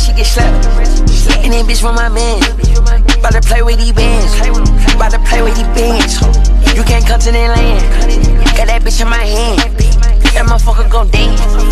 She get slapped. And then bitch with my man. About to play with these bands. About to play with these bands. You can't come to that land. Got that bitch in my hand. That motherfucker gon' dance.